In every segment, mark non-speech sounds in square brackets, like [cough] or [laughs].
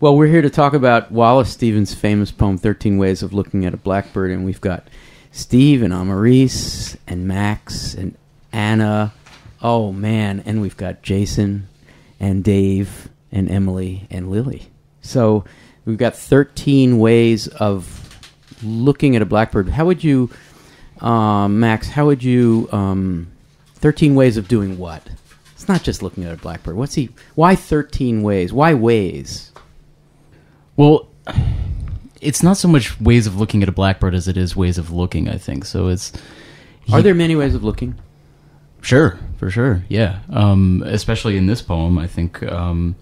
Well, we're here to talk about Wallace Stevens' famous poem, 13 Ways of Looking at a Blackbird, and we've got Steve and Amaris and Max and Anna. Oh, man. And we've got Jason and Dave and Emily and Lily. So we've got 13 ways of looking at a blackbird. How would you, um, Max, how would you, um, 13 ways of doing what? It's not just looking at a blackbird. What's he, why 13 ways? Why ways? Well, it's not so much ways of looking at a blackbird as it is ways of looking. I think so. It's Are there many ways of looking? sure for sure, yeah. Um, especially in this poem, I think um,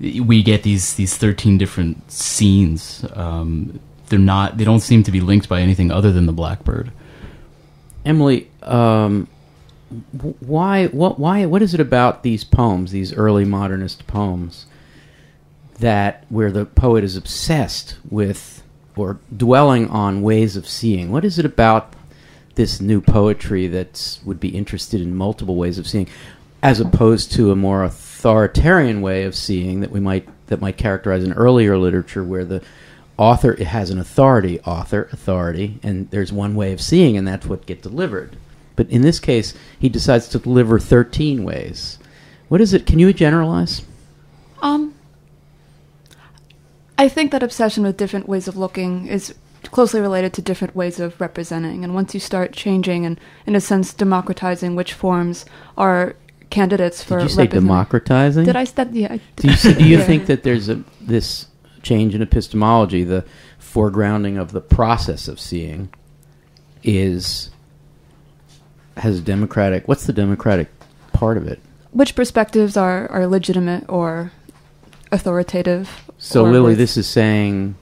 we get these these thirteen different scenes. Um, they're not. They don't seem to be linked by anything other than the blackbird. Emily, um, why, what, why, what is it about these poems, these early modernist poems, that where the poet is obsessed with or dwelling on ways of seeing? What is it about this new poetry that would be interested in multiple ways of seeing, as opposed to a more authoritarian way of seeing that we might that might characterize an earlier literature where the author has an authority, author authority, and there's one way of seeing, and that's what get delivered. But in this case, he decides to deliver thirteen ways. What is it? Can you generalize? Um, I think that obsession with different ways of looking is closely related to different ways of representing. And once you start changing and, in a sense, democratizing which forms are candidates for Did you say democratizing? Did I? That, yeah. I Do you, do [laughs] you Yeah. think that there's a this change in epistemology, the foregrounding of the process of seeing, is has democratic? What's the democratic part of it? which perspectives are, are legitimate or authoritative? So Lily, with- this is saying,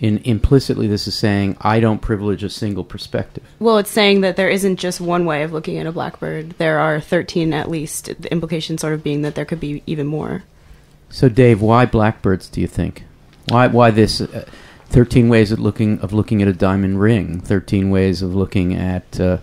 in implicitly, this is saying I don't privilege a single perspective. Well, it's saying that there isn't just one way of looking at a blackbird. There are 13 at least. The implication sort of being that there could be even more. So Dave, why blackbirds? Do you think? Why why this? Uh, Thirteen ways of looking of looking at a diamond ring. Thirteen ways of looking at uh,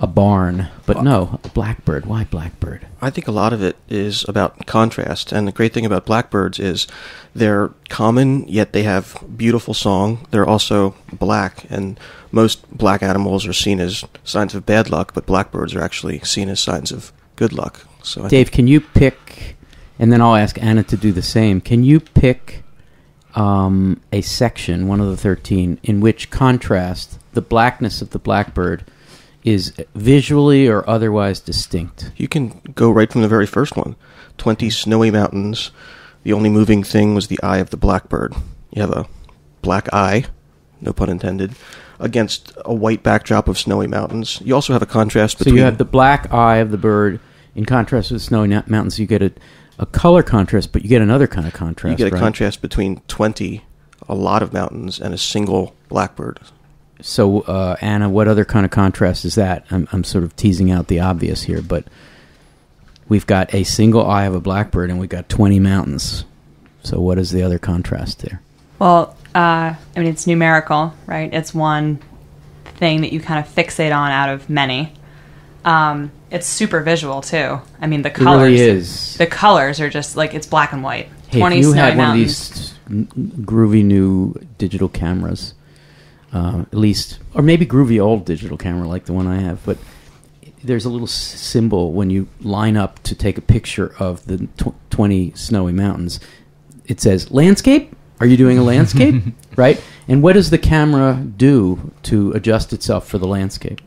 a barn. But no, a blackbird. Why blackbird? I think a lot of it is about contrast, and the great thing about blackbirds is they're common, yet they have beautiful song. They're also black, and most black animals are seen as signs of bad luck, but blackbirds are actually seen as signs of good luck. So I Dave, can you pick? And then I'll ask Anna to do the same. Can you pick um, a section, one of the thirteen, in which contrast the blackness of the blackbird is visually or otherwise distinct? You can go right from the very first one. Twenty snowy mountains. The only moving thing was the eye of the blackbird. You have a black eye, no pun intended, against a white backdrop of snowy mountains. You also have a contrast So you have the black eye of the bird in contrast with snowy na- mountains. You get a, a color contrast, but you get another kind of contrast. you get a right? contrast between twenty, a lot of mountains, and a single blackbird. So uh, Anna, what other kind of contrast is that? I'm, I'm sort of teasing out the obvious here, but we've got a single eye of a blackbird, and we've got 20 mountains. So what is the other contrast there? Well, uh, I mean, it's numerical, right? It's one thing that you kind of fixate on out of many. Um, it's super visual too. I mean, the colors. really is. The colors are just like it's black and white. Hey, Twenty if you had one of these groovy new digital cameras, uh, at least, or maybe groovy old digital camera like the one I have, but there's a little symbol when you line up to take a picture of the tw- 20 snowy mountains. It says landscape. Are you doing a landscape? [laughs] right? And what does the camera do to adjust itself for the landscape?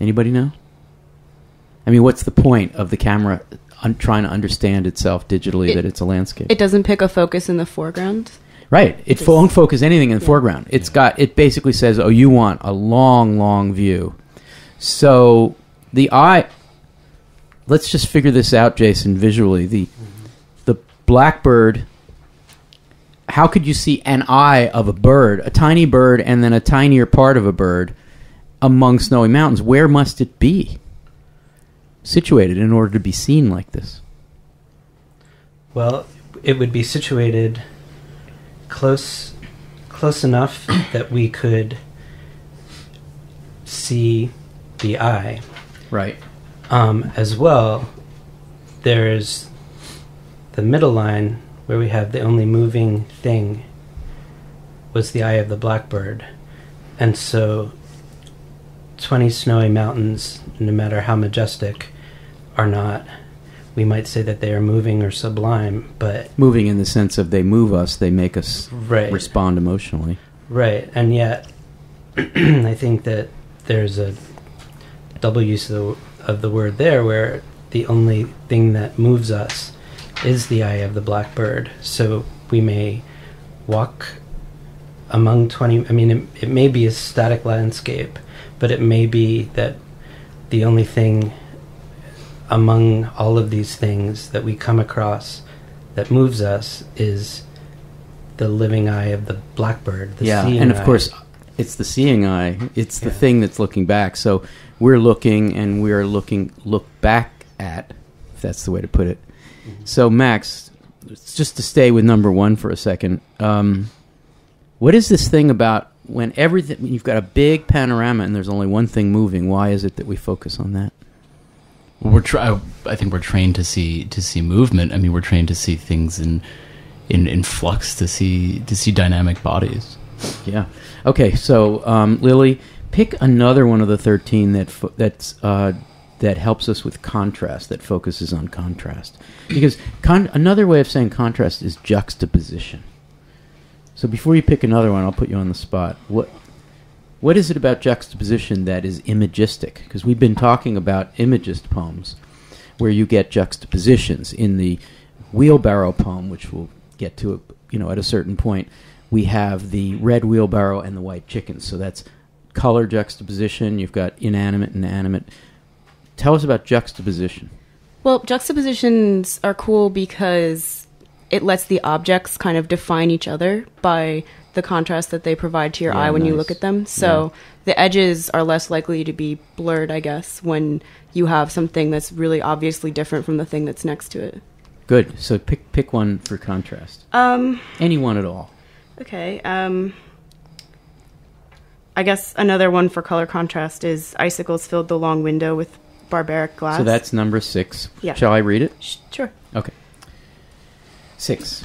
Anybody know? I mean, what's the point of the camera un- trying to understand itself digitally It- that it's a landscape? It doesn't pick a focus in the foreground. Right. It Just- won't focus anything in the Yeah. foreground. It's got. It basically says, "Oh, you want a long, long view." So the eye. Let's just figure this out, Jason. Visually, the mm-hmm. the blackbird. How could you see an eye of a bird, a tiny bird, and then a tinier part of a bird among snowy mountains? Where must it be situated in order to be seen like this? Well, it would be situated close close enough [coughs] that we could see the eye. Right. Um, as well, there's the middle line where we have the only moving thing was the eye of the blackbird. And so 20 snowy mountains, no matter how majestic, are not. We might say that they are moving or sublime, but Moving in the sense of they move us, they make us right. respond emotionally. Right, and yet [clears throat] I think that there's a double use of the, of the word there, where the only thing that moves us is the eye of the blackbird. So we may walk among 20, I mean, it, it may be a static landscape, but it may be that the only thing among all of these things that we come across that moves us is the living eye of the blackbird. The yeah, and of eye. course, it's the seeing eye. It's the Yeah. thing that's looking back. So we're looking, and we're looking look back at, if that's the way to put it. Mm-hmm. So Max, just to stay with number one for a second, um, what is this thing about when everything when you've got a big panorama and there's only one thing moving? Why is it that we focus on that? We're try- I think we're trained to see to see movement. I mean, we're trained to see things in in, in flux, to see to see dynamic bodies. Yeah. Okay. So um, Lily, pick another one of the thirteen that fo- that's uh, that helps us with contrast. That focuses on contrast. Because con- another way of saying contrast is juxtaposition. So before you pick another one, I'll put you on the spot. What what is it about juxtaposition that is imagistic? Because we've been talking about imagist poems, where you get juxtapositions in the wheelbarrow poem, which we'll get to, you know, at a certain point. We have the red wheelbarrow and the white chickens. So that's color juxtaposition. You've got inanimate and animate. Tell us about juxtaposition. Well, juxtapositions are cool because it lets the objects kind of define each other by the contrast that they provide to your Yeah, eye when you look at them. So the edges are less likely to be blurred, I guess, when you have something that's really obviously different from the thing that's next to it. Good. So pick pick one for contrast. Um, Any one at all. okay. Um, I guess another one for color contrast is icicles filled the long window with barbaric glass. So that's number six. Yeah. Shall I read it? Sh- sure. Okay. Six.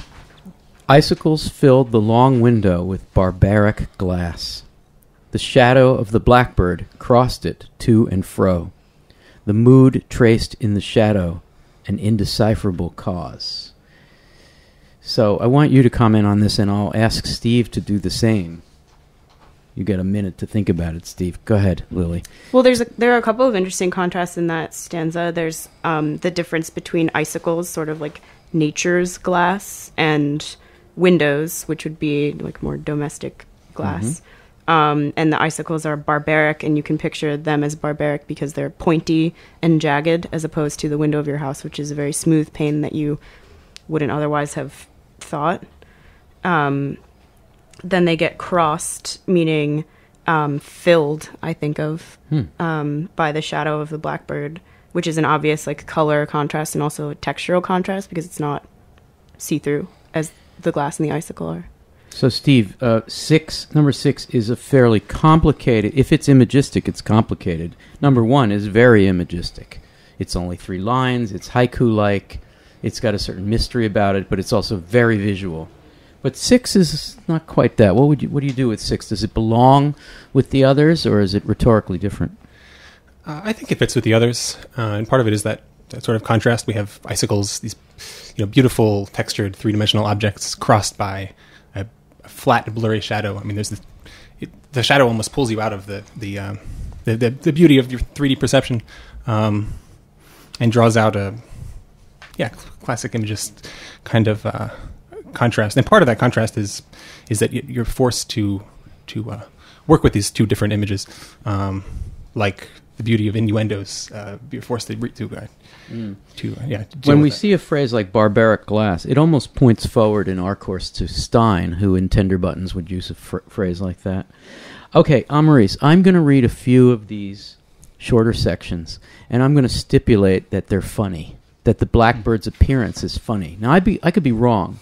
Icicles filled the long window with barbaric glass. The shadow of the blackbird crossed it to and fro. The mood traced in the shadow an indecipherable cause. So I want you to comment on this, and I'll ask Steve to do the same. You get a minute to think about it, Steve. Go ahead, Lily. Well, there's a, there are a couple of interesting contrasts in that stanza. There's um, the difference between icicles, sort of like nature's glass, and windows, which would be like more domestic glass. Um, and the icicles are barbaric, and you can picture them as barbaric because they're pointy and jagged, as opposed to the window of your house, which is a very smooth pane that you wouldn't otherwise have thought. Um, then they get crossed, meaning um, filled, I think of, Hmm. um, by the shadow of the blackbird, which is an obvious like color contrast and also textural contrast because it's not see through as the glass and the icicle are. So, Steve, uh, six number six is a fairly complicated. If it's imagistic, it's complicated. Number one is very imagistic. It's only three lines. It's haiku-like. It's got a certain mystery about it, but it's also very visual. But six is not quite that. What would you? What do you do with six? Does it belong with the others, or is it rhetorically different? Uh, I think it fits with the others, uh, and part of it is that, that sort of contrast. We have icicles, these you know beautiful textured three dimensional objects crossed by a, a flat, blurry shadow. I mean, there's the it, the shadow almost pulls you out of the the um, the, the, the beauty of your 3D perception, um, and draws out a yeah classic imagist kind of uh, contrast. And part of that contrast is is that you're forced to to uh, work with these two different images, um, like the beauty of innuendos. Uh, you're forced to re- to uh, to uh, yeah. deal when we that. see a phrase like barbaric glass, it almost points forward in our course to Stein, who in Tender Buttons would use a fr- phrase like that. Okay, Amaris, I'm going to read a few of these shorter sections, and I'm going to stipulate that they're funny, that the blackbird's appearance is funny. Now, I'd be I could be wrong,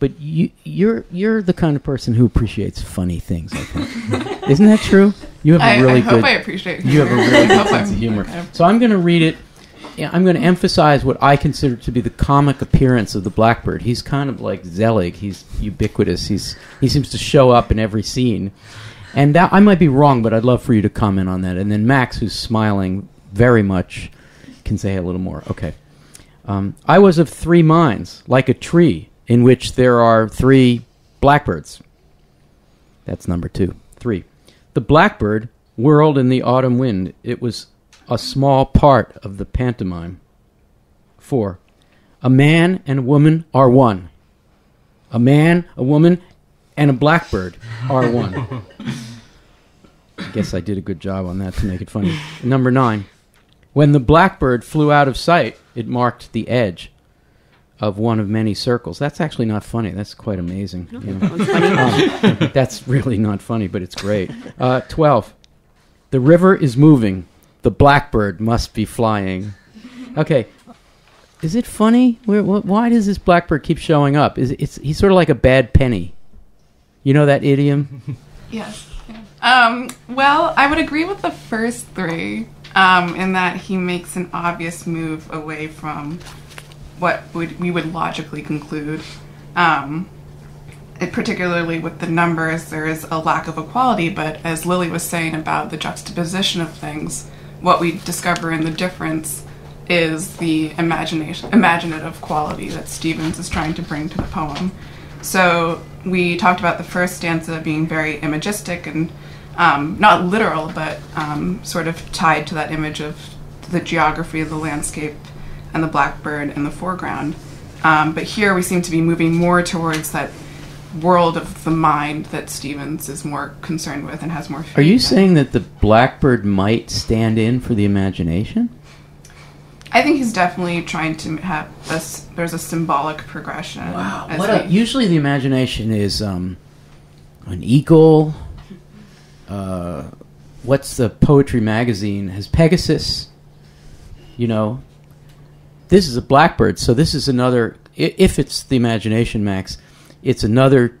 but you you're you're the kind of person who appreciates funny things. I think, isn't that true? You have a really I hope good. I appreciate You have a really [laughs] good sense of humor. So I'm going to read it I'm going to emphasize what I consider to be the comic appearance of the blackbird. He's kind of like Zelig. He's ubiquitous. He's he seems to show up in every scene, and that I might be wrong, but I'd love for you to comment on that. And then Max, who's smiling very much, can say a little more. Okay. Um, I was of three minds, like a tree in which there are three blackbirds. That's number two. Three. The blackbird whirled in the autumn wind. It was a small part of the pantomime. Four. A man and a woman are one. A man, a woman, and a blackbird are one. I guess I did a good job on that to make it funny. Number nine. When the blackbird flew out of sight, it marked the edge of one of many circles. That's actually not funny. That's quite amazing. you know. [laughs] Um, that's really not funny, but it's great. Uh, 12. The river is moving. The blackbird must be flying. Okay. Is it funny? Where, wh- why does this blackbird keep showing up? Is it, it's, he's sort of like a bad penny. You know that idiom? [laughs] Yes. Um, well, I would agree with the first three um, in that he makes an obvious move away from what would we would logically conclude. Um, it, particularly with the numbers, there is a lack of equality. But as Lily was saying about the juxtaposition of things, what we discover in the difference is the imagination, imaginative quality that Stevens is trying to bring to the poem. So we talked about the first stanza being very imagistic and um, not literal, but um, sort of tied to that image of the geography of the landscape and the blackbird in the foreground. Um, but here we seem to be moving more towards that world of the mind that Stevens is more concerned with and has more. Are you in. saying that the blackbird might stand in for the imagination? I think he's definitely trying to have this. There's a symbolic progression. as What a, usually the imagination is um, an eagle. Uh, what's the poetry magazine? Has Pegasus. You know, this is a blackbird, so this is another. If it's the imagination, Max, it's another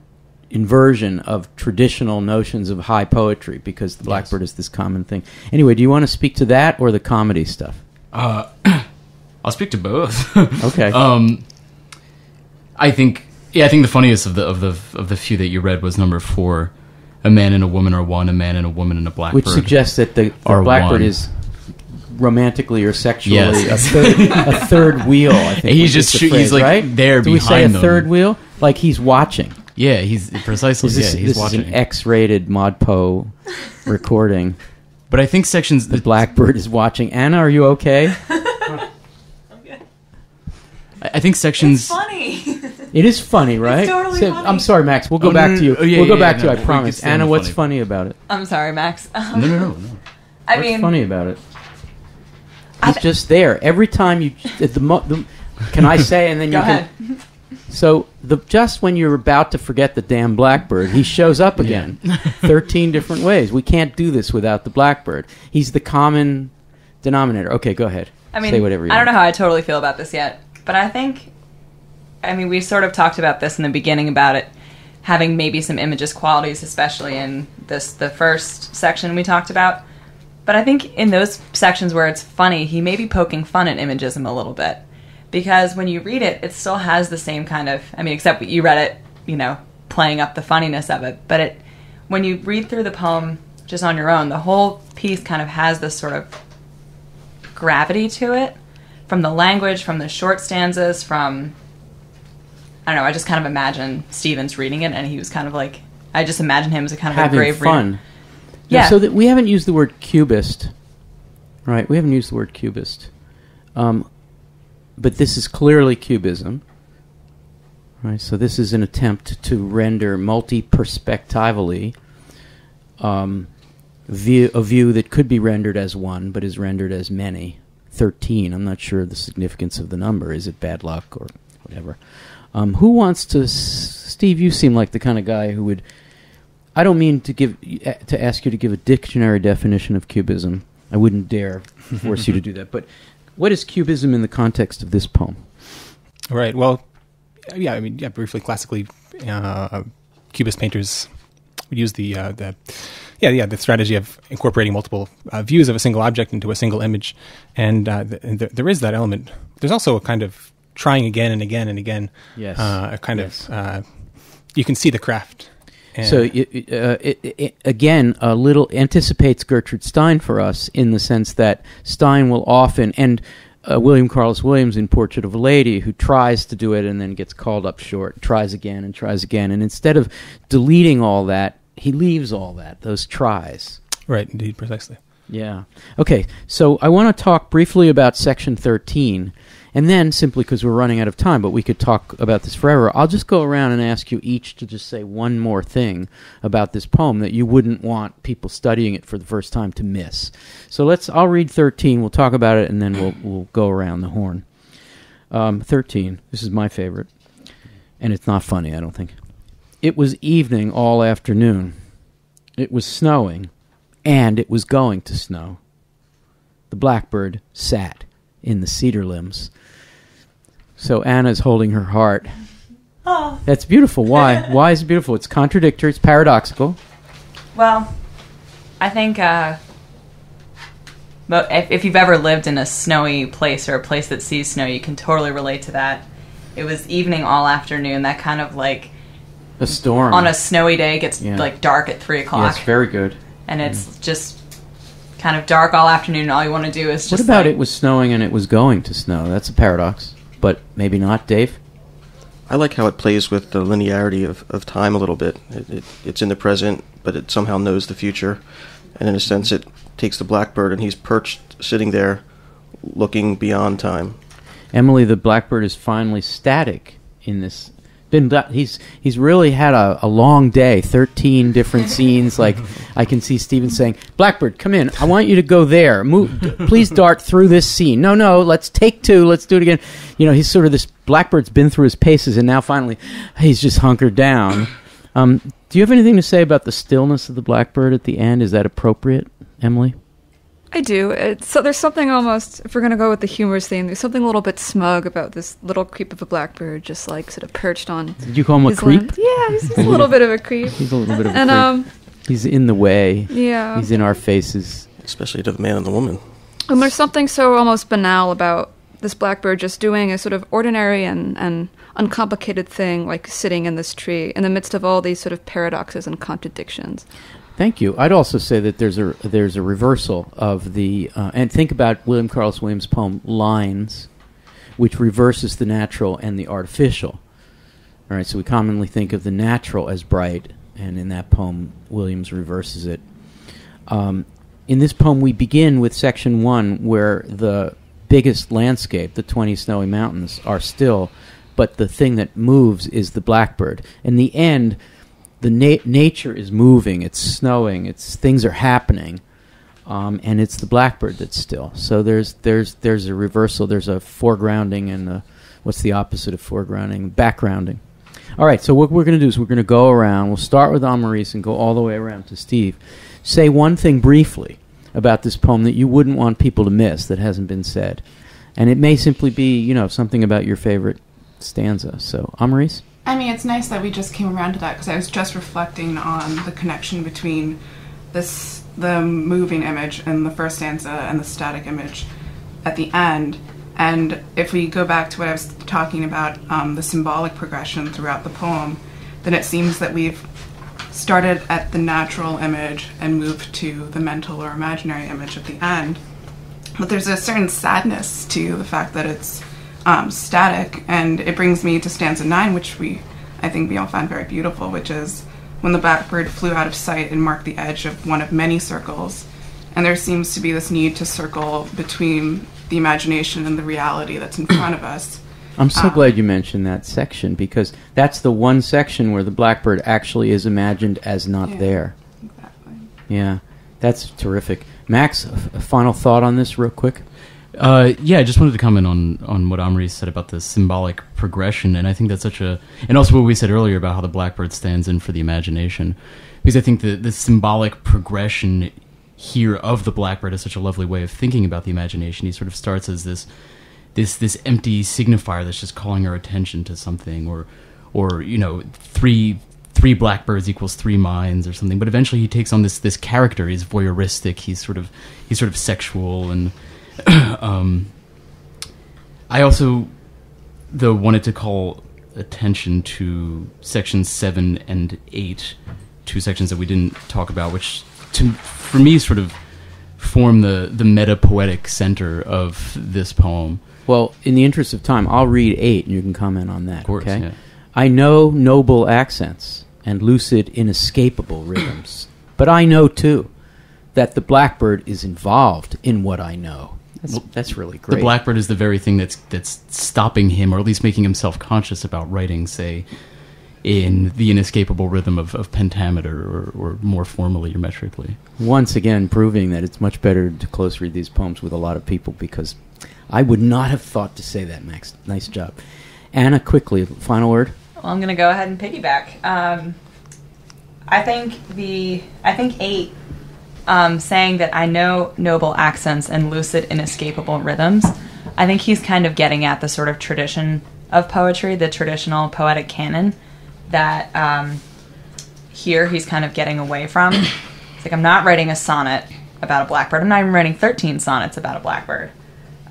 inversion of traditional notions of high poetry because the blackbird is this common thing. Anyway, do you want to speak to that or the comedy stuff? Uh, [clears throat] I'll speak to both. [laughs] Okay. um, I think, yeah, I think the funniest of the of the of the few that you read was number four. A man and a woman are one. A man and a woman and a blackbird. Which suggests that the, the blackbird one. is romantically or sexually Yes. a, third, a third wheel. I think [laughs] He's just the sh- he's, phrase, like, right? there Do we say a them. third wheel? Like he's watching. yeah, he's precisely. This, yeah, he's this watching. is an X-rated Modpo recording. [laughs] but I think sections. The blackbird is watching. Anna, are you okay? [laughs] I I think sections. funny. It is funny, right? totally So- funny. I'm sorry, Max. We'll go Oh, back no, to you. oh, yeah, we'll go yeah, back yeah, to you. I we promise. Anna, what's funny. funny about it? I'm sorry, Max. No, no, no, no. I What's mean, funny about it? I He's just there every time you. The, mo- the can I say and then you go can. ahead. So the just when you're about to forget the damn blackbird, he shows up again, thirteen different ways. We can't do this without the blackbird. He's the common denominator. Okay, go ahead. I mean, say whatever you I don't know how I totally feel about this yet, but I think, I mean, we sort of talked about this in the beginning about it having maybe some images qualities, especially in this the first section we talked about. But I think in those sections where it's funny, he may be poking fun at imagism a little bit because when you read it, it still has the same kind of. I mean, except you read it, you know, playing up the funniness of it. But it, when you read through the poem just on your own, the whole piece kind of has this sort of gravity to it from the language, from the short stanzas, from I don't know. I just kind of imagine Stevens reading it, and he was kind of like I just imagine him as a kind of a Having grave fun. reader. Yeah. So that we haven't used the word cubist, right? We haven't used the word cubist, um, but this is clearly cubism, right? So this is an attempt to render multi-perspectively um, view, a view that could be rendered as one, but is rendered as many. Thirteen. I'm not sure the significance of the number. Is it bad luck or whatever? Um, who wants to? S- Steve, you seem like the kind of guy who would. I don't mean to give to ask you to give a dictionary definition of cubism. I wouldn't dare force you to do that. But what is cubism in the context of this poem? Right. Well, yeah. I mean, yeah. Briefly, classically, uh, Cubist painters would use the uh, the yeah, yeah, the strategy of incorporating multiple uh, views of a single object into a single image, and, uh, th- and th- there is that element. There's also a kind of trying again and again and again. Yes. uh, a kind Yes. of uh, you can see the craft. And So it, uh, it, it, again, a little anticipates Gertrude Stein for us in the sense that Stein will often and uh, William Carlos Williams in Portrait of a Lady, who tries to do it and then gets called up short, tries again and tries again, and instead of deleting all that, he leaves all that those tries. right, indeed, precisely. Yeah. Okay. So I want to talk briefly about section 13. And then, simply because we're running out of time, but we could talk about this forever, I'll just go around and ask you each to just say one more thing about this poem that you wouldn't want people studying it for the first time to miss. So let's, I'll read 13, we'll talk about it, and then we'll, we'll go around the horn. Um, 13, this is my favorite. And it's not funny, I don't think. It was evening all afternoon. It was snowing and it was going to snow. The blackbird sat in the cedar limbs. So Anna's holding her heart. Oh. That's beautiful. Why? [laughs] Why is it beautiful? It's contradictory. It's paradoxical. Well, I think uh, if, if you've ever lived in a snowy place or a place that sees snow, you can totally relate to that. It was evening all afternoon. That kind of like A storm. on a snowy day gets Yeah. like dark at three o'clock, Yes, very good. and it's just kind of dark all afternoon. And all you want to do is just What about like- it was snowing and it was going to snow? That's a paradox, but maybe not, Dave. I like how it plays with the linearity of, of time a little bit. It, it, it's in the present, but it somehow knows the future. And in a sense, it takes the blackbird and he's perched, sitting there, looking beyond time. Emily the Blackbird is finally static in this. Been he's he's really had a, a long day, thirteen different [laughs] scenes. Like I can see Steven saying, "Blackbird, come in. I want you to go there. Move, d- please dart through this scene. No, no, let's take two. Let's do it again." You know, he's sort of this Blackbird's been through his paces, and now finally, he's just hunkered down. Um, do you have anything to say about the stillness of the Blackbird at the end? Is that appropriate, Emily? I do. It's, so there's something almost, if we're going to go with the humorous theme, there's something a little bit smug about this little creep of a blackbird just like sort of perched on Did you call him a creep? limb. Yeah, he's just a little bit of a creep. He's a little bit of a And, creep. um, he's in the way. yeah. He's in our faces. especially to the man and the woman. And there's something so almost banal about this blackbird just doing a sort of ordinary and, and uncomplicated thing, like sitting in this tree in the midst of all these sort of paradoxes and contradictions. Thank you. I'd also say that there's a there's a reversal of the uh, and think about William Carlos Williams' poem "Lines," which reverses the natural and the artificial. All right, so we commonly think of the natural as bright, and in that poem, Williams reverses it. Um, in this poem, we begin with section one, where the biggest landscape, the 20 snowy mountains, are still, but the thing that moves is the blackbird. In the end, the na- nature is moving, it's snowing, it's things are happening. Um, and it's the blackbird that's still. So there's there's there's a reversal. There's a foregrounding and a, what's the opposite of foregrounding? Backgrounding. All right. So what we're going to do is we're going to go around. We'll start with Amaris and go all the way around to Steve. Say one thing briefly about this poem that you wouldn't want people to miss that hasn't been said, and it may simply be you know something about your favorite stanza. So Amaris. I mean, it's nice that we just came around to that because I was just reflecting on the connection between this the moving image in the first stanza and the static image at the end. And if we go back to what I was talking about, um, the symbolic progression throughout the poem, then it seems that we've started at the natural image and moved to the mental or imaginary image at the end. But there's a certain sadness to the fact that it's um, static, and it brings me to stanza nine, which we, I think, we all found very beautiful, which is when the blackbird flew out of sight and marked the edge of one of many circles, and there seems to be this need to circle between the imagination and the reality that's in front of us. I'm so Ah. glad you mentioned that section because that's the one section where the blackbird actually is imagined as not Yeah. there. Exactly. Yeah, that's terrific. Max, a final thought on this, real quick. Uh, yeah, I just wanted to comment on on what Amaris said about the symbolic progression, and I think that's such a, and also what we said earlier about how the blackbird stands in for the imagination, because I think the the symbolic progression here of the blackbird is such a lovely way of thinking about the imagination. He sort of starts as this this this empty signifier that's just calling our attention to something, or or you know three three blackbirds equals three minds or something. But eventually he takes on this this character. He's voyeuristic. He's sort of he's sort of sexual and. [coughs] um, I also though wanted to call attention to sections seven and eight, two sections that we didn't talk about, which to for me sort of form the the meta poetic center of this poem. Well, in the interest of time, I'll read eight, and you can comment on that. Of course, okay. yeah. I know noble accents and lucid, inescapable rhythms, but I know too that the blackbird is involved in what I know. That's, that's really great. The blackbird is the very thing that's that's stopping him, or at least making him self conscious about writing, say, in the inescapable rhythm of, of pentameter, or, or more formally or metrically. Once again, proving that it's much better to close read these poems with a lot of people because I would not have thought to say that, Max. Nice job. Anna, quickly, final word. Well, I'm going to go ahead and piggyback. Um, I think the I think eight um, saying that I know noble accents and lucid, inescapable rhythms. I think he's kind of getting at the sort of tradition of poetry, the traditional poetic canon that um, here he's kind of getting away from. [coughs] It's like I'm not writing a sonnet about a blackbird. I'm not even writing 13 sonnets about a blackbird.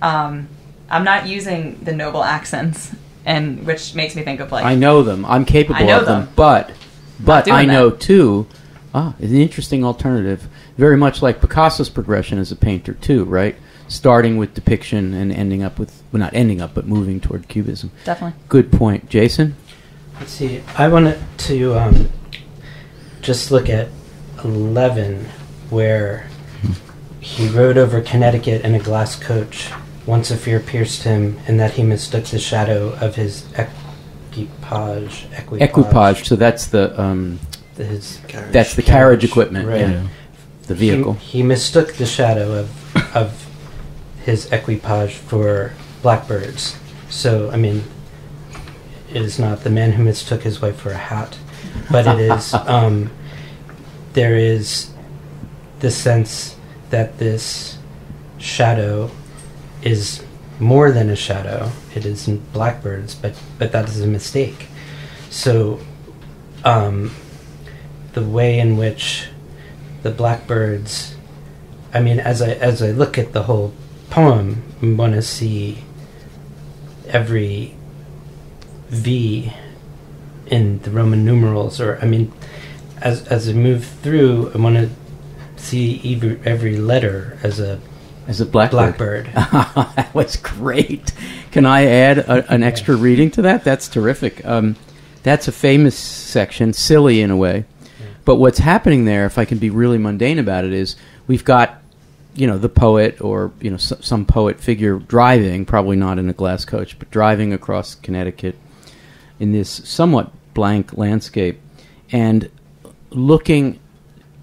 Um, I'm not using the noble accents, and which makes me think of like I know them. I'm capable know of them, them. but but I know that. too. Ah, it's an interesting alternative. Very much like Picasso's progression as a painter too, right? Starting with depiction and ending up with well, not ending up, but moving toward cubism. definitely. Good point, Jason. Let's see. I wanted to um, just look at 11, where he rode over Connecticut in a glass coach. Once a fear pierced him, and that he mistook the shadow of his equipage. Equipage. Equipage. So that's the um, His Carriage. that's the carriage equipment, Right. yeah, the vehicle. He, he mistook the shadow of of his equipage for blackbirds. So I mean, it is not the man who mistook his wife for a hat, but it is. [laughs] Um, there is the sense that this shadow is more than a shadow. It is blackbirds, but but that is a mistake. So, um, the way in which the blackbirds, I mean, as I as I look at the whole poem, I want to see every V in the Roman numerals, or I mean, as as I move through, I want to see every every letter as a As a blackbird. blackbird. [laughs] that was great. Can I add a, an extra reading to that? That's terrific. Um, that's a famous section, silly in a way. But what's happening there, if I can be really mundane about it, is we've got, you know, the poet or you know some poet figure driving, probably not in a glass coach, but driving across Connecticut in this somewhat blank landscape, and looking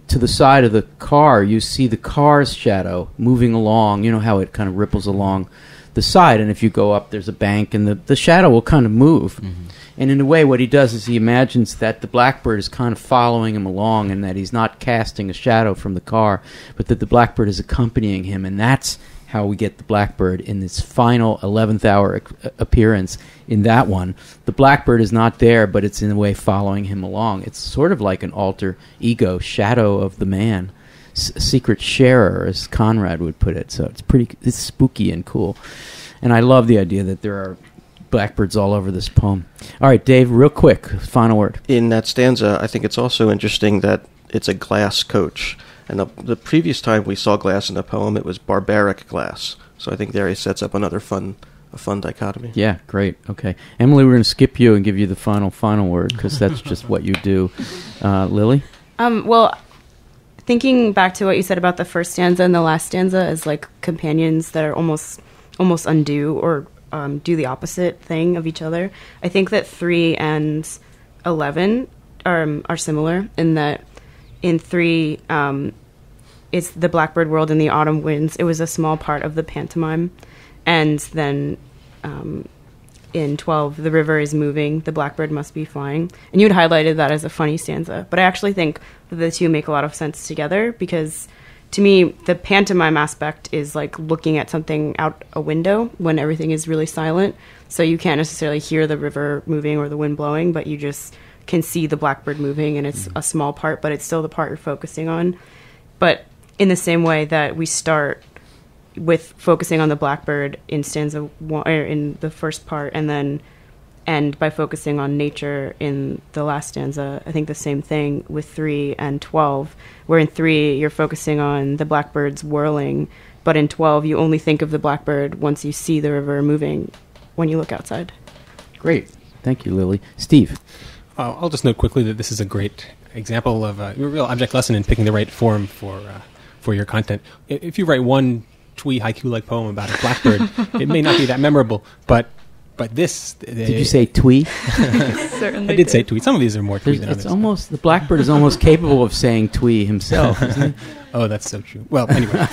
to the side of the car, you see the car's shadow moving along. You know how it kind of ripples along the side, and if you go up, there's a bank, and the, the shadow will kind of move. Mm-hmm. And in a way, what he does is he imagines that the blackbird is kind of following him along, and that he's not casting a shadow from the car, but that the blackbird is accompanying him, and that's how we get the blackbird in this final 11th hour appearance in that one. The blackbird is not there but it's in a way following him along. It's sort of like an alter ego shadow of the man S- secret sharer as conrad would put it so it's pretty it's spooky and cool and i love the idea that there are blackbirds all over this poem all right dave real quick final word in that stanza, I think it's also interesting that it's a glass coach. And the, the previous time we saw glass in the poem, it was barbaric glass. So I think there he sets up another fun, a fun dichotomy. Yeah, great. Okay, Emily, we're going to skip you and give you the final final word because that's just what you do. Uh, Lily, Um, well, thinking back to what you said about the first stanza and the last stanza as like companions that are almost almost undo or um, do the opposite thing of each other. I think that three and eleven are um, are similar in that in three um, it's the blackbird world and the autumn winds. It was a small part of the pantomime, and then um, in 12 the river is moving the blackbird must be flying. And you had highlighted that as a funny stanza. But i actually think that the two make a lot of sense together because to me the pantomime aspect is like looking at something out a window when everything is really silent. So you can't necessarily hear the river moving or the wind blowing but you just can see the blackbird moving and it's a small part, but it's still the part you're focusing on. But in the same way that we start with focusing on the blackbird in stanza one, or in the first part, and then end by focusing on nature in the last stanza. I think the same thing with three and twelve, where in three you're focusing on the blackbirds whirling, but in twelve you only think of the blackbird once you see the river moving when you look outside. Great. Thank you, Lily. Steve. Uh, I'll just note quickly that this is a great example of a real object lesson in picking the right form for uh, for your content. If you write one twee haiku-like poem about a blackbird, [laughs] it may not be that memorable, but but this. Did you say twee? [laughs] Certainly. I did say twee. Some of these are more twee There's, than it's others. almost the blackbird is almost capable of saying twee himself. Isn't he? [laughs] Oh, that's so true. Well, anyway,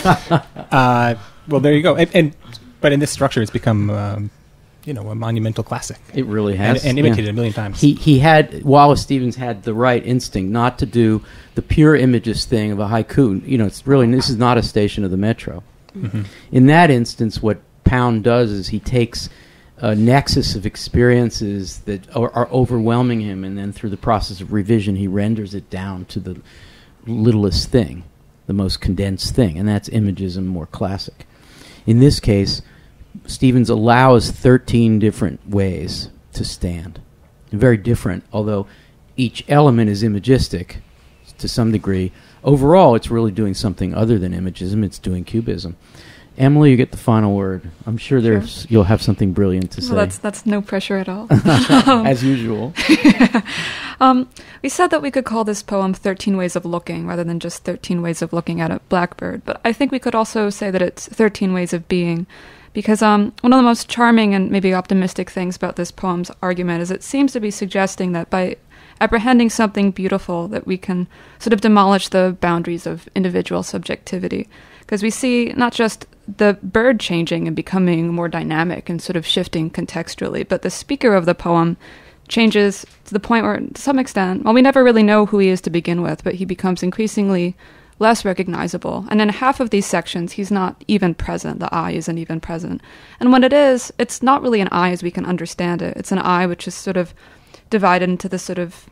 uh, well there you go. And, and but in this structure, it's become um, you know a monumental classic It really has and yeah. imitated a million times. He he had Wallace Stevens had the right instinct not to do the pure imagist thing of a haiku. You know, it's really this is not a station of the metro. Mhm. In that instance, what Pound does is he takes a nexus of experiences that are, are overwhelming him, and then through the process of revision, he renders it down to the littlest thing, the most condensed thing, and that's imagism more classic. In this case, Stevens allows 13 different ways to stand. Very different, although each element is imagistic to some degree. Overall, it's really doing something other than imagism, it's doing cubism. Emily, you get the final word. I'm sure there's you'll have something brilliant to say. Well, that's that's no pressure at all. [laughs] [laughs] As usual. [laughs] um, we said that we could call this poem 13 Ways of Looking rather than just 13 Ways of Looking at a Blackbird, but I think we could also say that it's 13 Ways of Being. Because um, one of the most charming and maybe optimistic things about this poem's argument is it seems to be suggesting that by apprehending something beautiful, that we can sort of demolish the boundaries of individual subjectivity. Because we see not just the bird changing and becoming more dynamic and sort of shifting contextually, but the speaker of the poem changes to the point where, to some extent, well, we never really know who he is to begin with, but he becomes increasingly less recognizable. And in half of these sections, he's not even present. The eye isn't even present. And when it is, it's not really an eye as we can understand it. It's an eye which is sort of divided into this sort of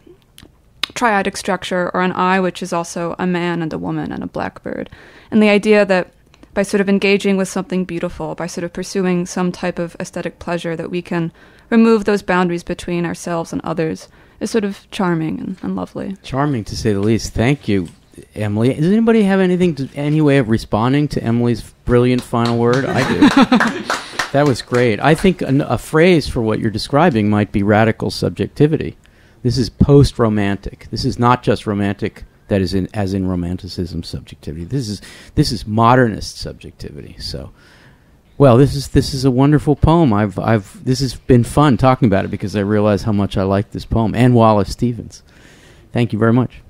triadic structure, or an eye which is also a man and a woman and a blackbird. And the idea that by sort of engaging with something beautiful, by sort of pursuing some type of aesthetic pleasure, that we can remove those boundaries between ourselves and others is sort of charming and, and lovely. Charming to say the least. Thank you, Emily. Does anybody have anything, to, any way of responding to Emily's brilliant final word? I do. [laughs] that was great. I think an, a phrase for what you're describing might be radical subjectivity. This is post-romantic. This is not just romantic. That is in as in romanticism subjectivity. This is this is modernist subjectivity. So, well, this is this is a wonderful poem. I've I've this has been fun talking about it because I realize how much I like this poem and Wallace Stevens. Thank you very much.